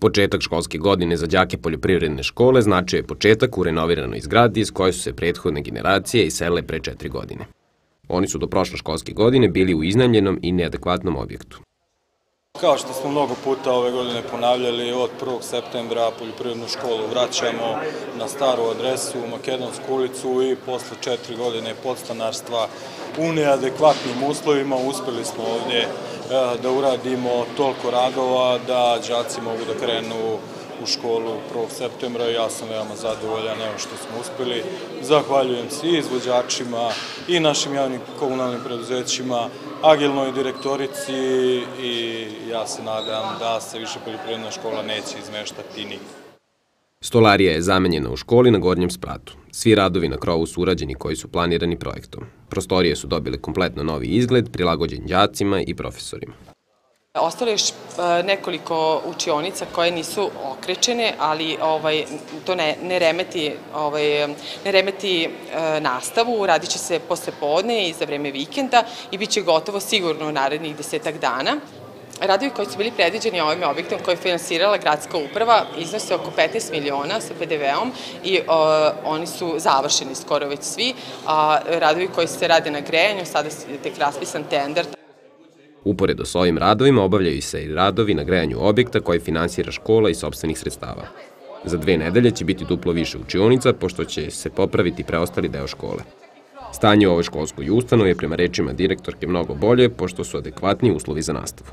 Početak školske godine za đake poljoprivredne škole značio je početak u renoviranoj zgradi iz koje su se prethodne generacije iselile pre četiri godine. Oni su do prošle školske godine bili u iznajmljenom i neadekvatnom objektu. Kao što smo mnogo puta ove godine ponavljali, od 1. septembra poljoprivrednu školu vraćamo na staru adresu u Makedonsku ulicu i posle četiri godine podstanarstva u neadekvatnim uslovima uspeli smo ovdje e, da uradimo toliko radova da đaci mogu da krenu u školu 1. septembra i ja sam veoma zadovoljan evo što smo uspeli. Zahvaljujem se i izvođačima i našim javnim komunalnim preduzećima, agilnoj direktorici i ja se nadam da se više poljoprivredna škola neće izmeštati nikad. Stolarija je zamenjena u školi na gornjem spratu. Svi radovi na krovu su urađeni koji su planirani projektom. Prostorije su dobile kompletno novi izgled, prilagođen đacima i profesorima. Ostalo je još e, nekoliko učionica koje nisu okrečene, ali ovaj, to ne, ne remeti, ovaj, ne remeti e, nastavu, radit će se posle podne i za vreme vikenda i bit će gotovo sigurno u narednih desetak dana. Radovi koji su bili predviđeni ovim objektom koje je finansirala gradska uprava iznose oko 15 miliona sa PDV-om i o, oni su završeni skoro već svi. A, radovi koji se rade na grejanju, sada je tek raspisan tender. Uporedo s ovim radovima obavljaju se i radovi na grejanju objekta koji finansira škola i sobstvenih sredstava. Za dve nedelje će biti duplo više učionica, pošto će se popraviti preostali deo škole. Stanje u ovoj školskoj ustanovi je prema rečima direktorke mnogo bolje, pošto su adekvatni uslovi za nastavu.